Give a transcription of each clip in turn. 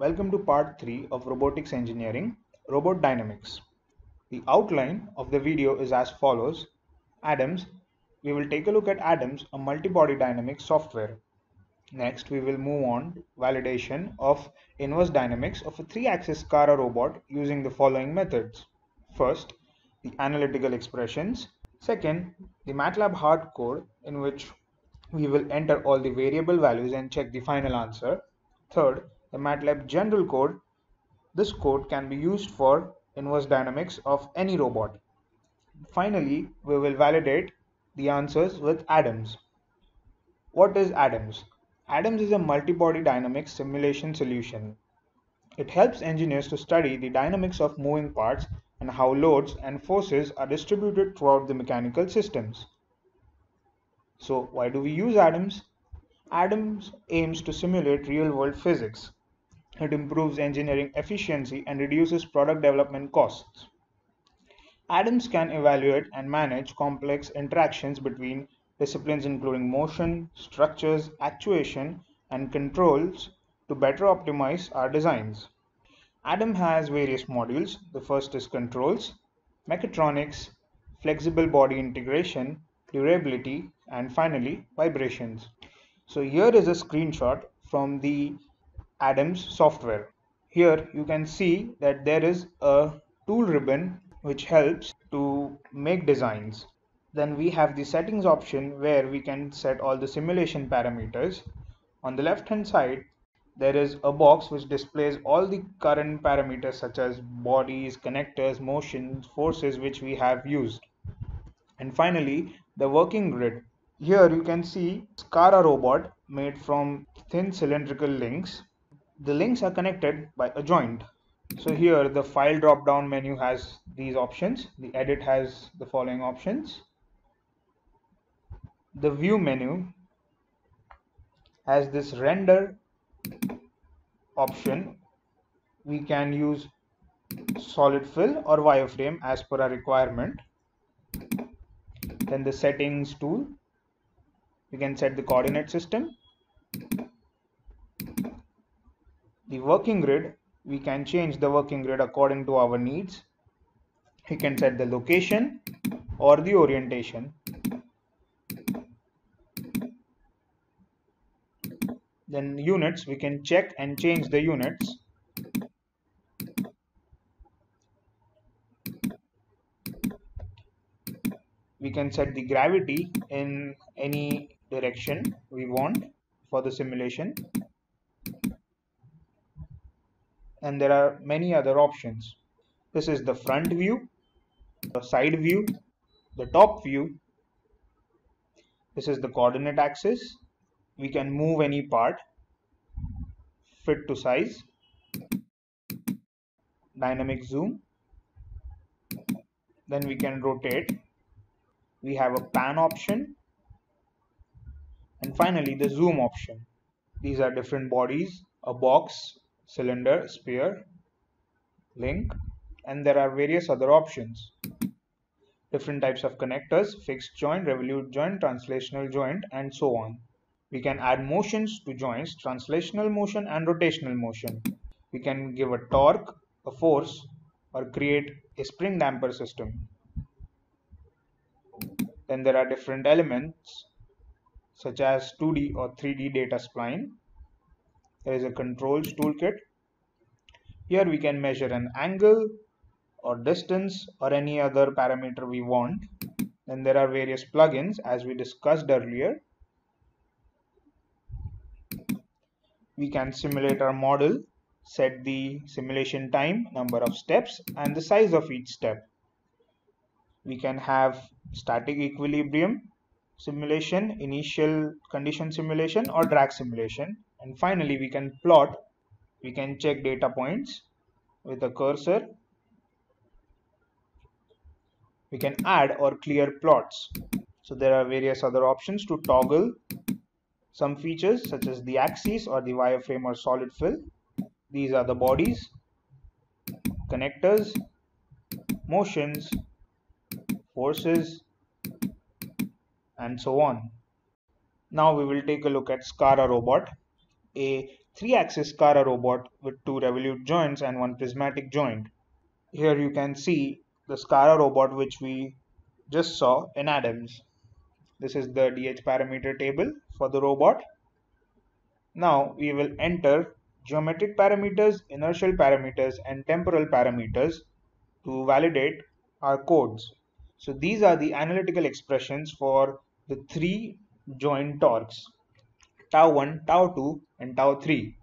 Welcome to part 3 of robotics engineering, robot dynamics. The outline of the video is as follows. Adams, we will take a look at Adams, a multi-body dynamics software. Next, we will move on validation of inverse dynamics of a three-axis SCARA robot using the following methods. First, the analytical expressions. Second, the MATLAB hard code in which we will enter all the variable values and check the final answer. Third, the MATLAB general code. This code can be used for inverse dynamics of any robot. Finally, we will validate the answers with Adams. What is Adams? Adams is a multi-body dynamics simulation solution. It helps engineers to study the dynamics of moving parts and how loads and forces are distributed throughout the mechanical systems. So why do we use Adams? Adams aims to simulate real-world physics. It improves engineering efficiency and reduces product development costs. Adams can evaluate and manage complex interactions between disciplines including motion, structures, actuation, and controls to better optimize our designs. Adam has various modules. The first is controls, mechatronics, flexible body integration, durability, and finally vibrations. So here is a screenshot from the Adams software. Here you can see that there is a tool ribbon which helps to make designs. Then we have the settings option where we can set all the simulation parameters. On the left hand side there is a box which displays all the current parameters such as bodies, connectors, motions, forces which we have used. And finally the working grid. Here you can see SCARA robot made from thin cylindrical links the links are connected by a joint. So here the file drop down menu has these options. The edit has the following options. The view menu has this render option. We can use solid fill or wireframe as per our requirement. Then the settings tool. We can set the coordinate system the working grid we can change the working grid according to our needs. We can set the location or the orientation. Then units we can check and change the units. We can set the gravity in any direction we want for the simulation and there are many other options. This is the front view, the side view, the top view. This is the coordinate axis. We can move any part, fit to size, dynamic zoom. Then we can rotate. We have a pan option. And finally the zoom option. These are different bodies, a box, cylinder, sphere, link, and there are various other options. Different types of connectors, fixed joint, revolute joint, translational joint, and so on. We can add motions to joints, translational motion and rotational motion. We can give a torque, a force, or create a spring damper system. Then there are different elements such as 2D or 3D data spline, there is a controls toolkit. Here we can measure an angle or distance or any other parameter we want. Then there are various plugins as we discussed earlier. We can simulate our model, set the simulation time, number of steps and the size of each step. We can have static equilibrium simulation, initial condition simulation or drag simulation and finally we can plot we can check data points with a cursor. We can add or clear plots. So there are various other options to toggle some features such as the axis or the wireframe or solid fill. These are the bodies connectors motions forces and so on. Now we will take a look at SCARA robot a three-axis SCARA robot with two revolute joints and one prismatic joint. Here you can see the SCARA robot which we just saw in Adams. This is the DH parameter table for the robot. Now we will enter geometric parameters, inertial parameters and temporal parameters to validate our codes. So these are the analytical expressions for the three joint torques tau 1, tau 2 and tau 3.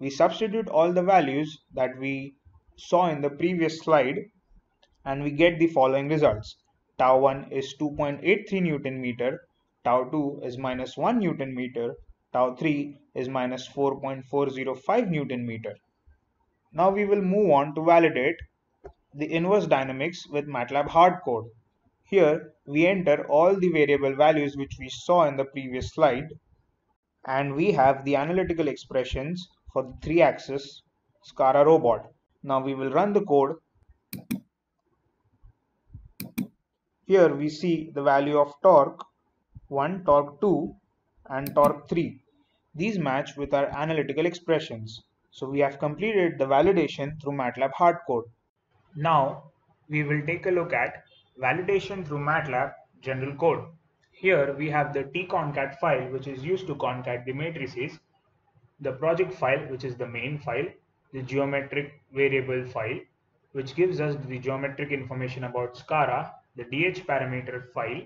We substitute all the values that we saw in the previous slide and we get the following results. Tau 1 is 2.83 Newton meter, tau 2 is minus 1 Newton meter, tau 3 is minus 4.405 Newton meter. Now we will move on to validate the inverse dynamics with MATLAB hardcode. Here we enter all the variable values which we saw in the previous slide and we have the analytical expressions for the three axis SCARA robot. Now we will run the code. Here we see the value of torque 1, torque 2 and torque 3. These match with our analytical expressions. So we have completed the validation through MATLAB hardcode. Now we will take a look at validation through MATLAB general code. Here we have the tconcat file which is used to concat the matrices, the project file which is the main file, the geometric variable file which gives us the geometric information about SCARA, the DH parameter file.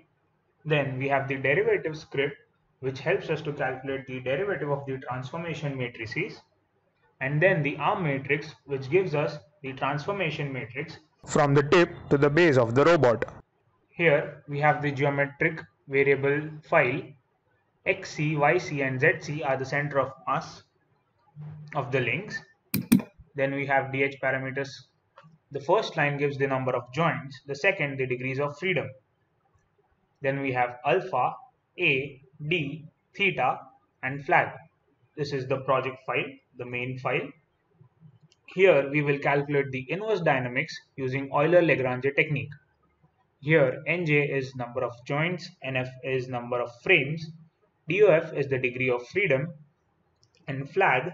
Then we have the derivative script which helps us to calculate the derivative of the transformation matrices and then the arm matrix which gives us the transformation matrix from the tip to the base of the robot. Here we have the geometric variable file xc, yc and zc are the center of mass of the links. Then we have dh parameters. The first line gives the number of joints, the second the degrees of freedom. Then we have alpha, a, d, theta and flag. This is the project file, the main file. Here we will calculate the inverse dynamics using Euler-Lagrange technique. Here Nj is number of joints, Nf is number of frames, DOF is the degree of freedom, and flag,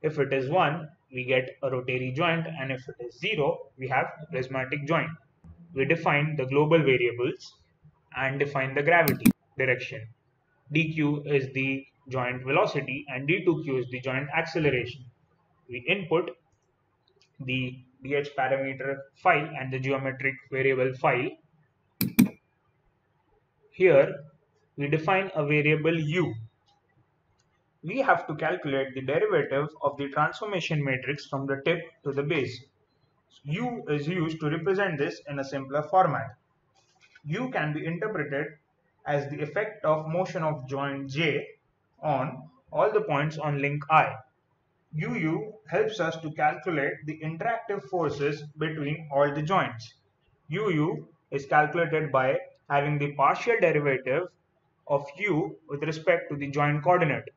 if it is 1, we get a rotary joint, and if it is 0, we have prismatic joint. We define the global variables and define the gravity direction. dq is the joint velocity and d2q is the joint acceleration. We input the dh parameter file and the geometric variable file here we define a variable u. We have to calculate the derivative of the transformation matrix from the tip to the base. u is used to represent this in a simpler format. u can be interpreted as the effect of motion of joint j on all the points on link i. uu helps us to calculate the interactive forces between all the joints. uu is calculated by having the partial derivative of u with respect to the joint coordinate.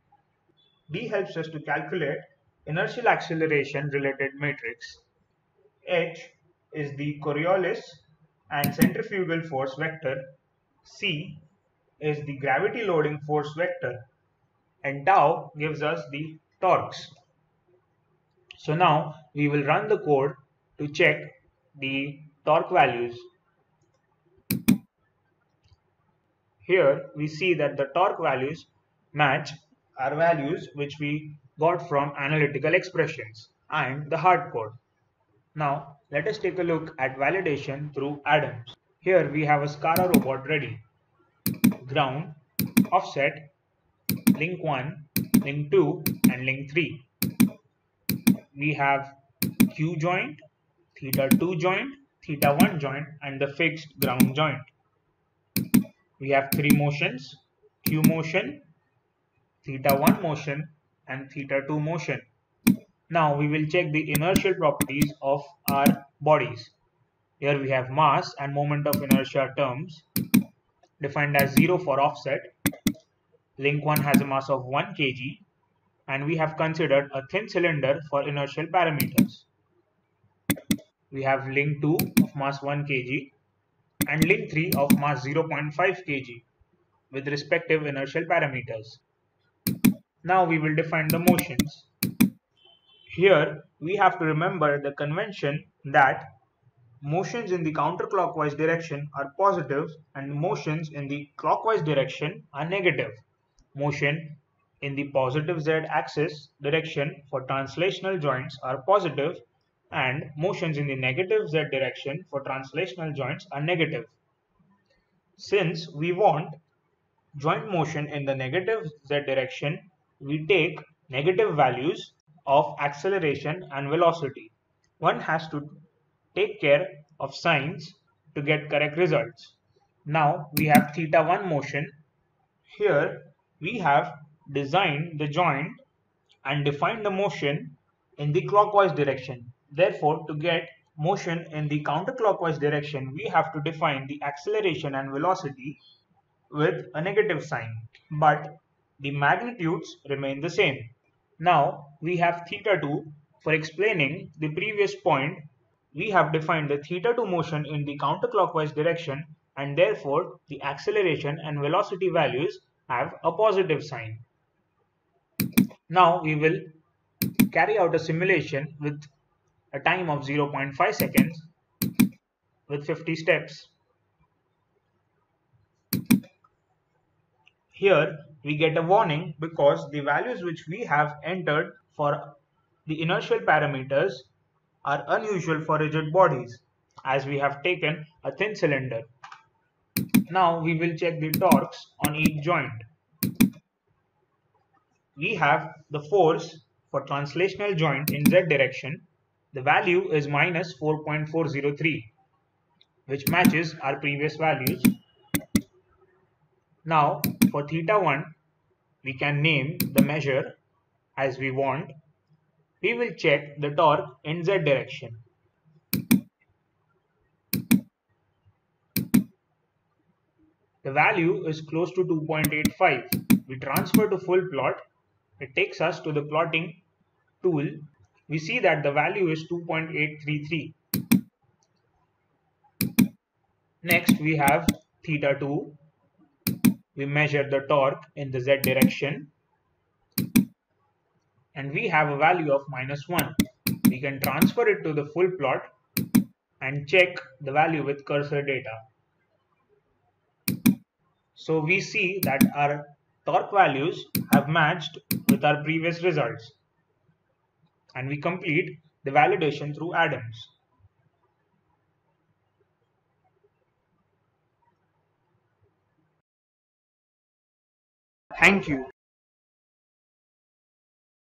D helps us to calculate inertial acceleration related matrix. H is the Coriolis and centrifugal force vector. C is the gravity loading force vector. And tau gives us the torques. So now we will run the code to check the torque values Here we see that the torque values match our values which we got from analytical expressions and the hard code. Now let us take a look at validation through Adams. Here we have a SCARA robot ready. Ground, offset, link 1, link 2 and link 3. We have Q joint, theta 2 joint, theta 1 joint and the fixed ground joint we have three motions. Q motion theta 1 motion and theta 2 motion. Now we will check the inertial properties of our bodies. Here we have mass and moment of inertia terms defined as 0 for offset. Link 1 has a mass of 1 kg and we have considered a thin cylinder for inertial parameters. We have link 2 of mass 1 kg and link 3 of mass 0.5 kg with respective inertial parameters. Now we will define the motions. Here we have to remember the convention that motions in the counterclockwise direction are positive and motions in the clockwise direction are negative. Motion in the positive z-axis direction for translational joints are positive and motions in the negative z direction for translational joints are negative. Since we want joint motion in the negative z direction, we take negative values of acceleration and velocity. One has to take care of signs to get correct results. Now we have theta 1 motion. Here we have designed the joint and defined the motion in the clockwise direction. Therefore, to get motion in the counterclockwise direction, we have to define the acceleration and velocity with a negative sign. But the magnitudes remain the same. Now we have theta 2 for explaining the previous point we have defined the theta 2 motion in the counterclockwise direction and therefore the acceleration and velocity values have a positive sign. Now we will carry out a simulation with a time of 0.5 seconds with 50 steps. Here we get a warning because the values which we have entered for the inertial parameters are unusual for rigid bodies as we have taken a thin cylinder. Now we will check the torques on each joint. We have the force for translational joint in z direction. The value is minus 4.403 which matches our previous values. Now for theta 1 we can name the measure as we want we will check the torque in z direction. The value is close to 2.85. We transfer to full plot. It takes us to the plotting tool. We see that the value is 2.833. Next we have theta 2. We measure the torque in the z direction and we have a value of minus 1. We can transfer it to the full plot and check the value with cursor data. So we see that our torque values have matched with our previous results and we complete the validation through Adams. Thank you.